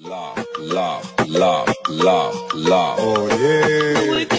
love, love, love, love, love. Oh yeah.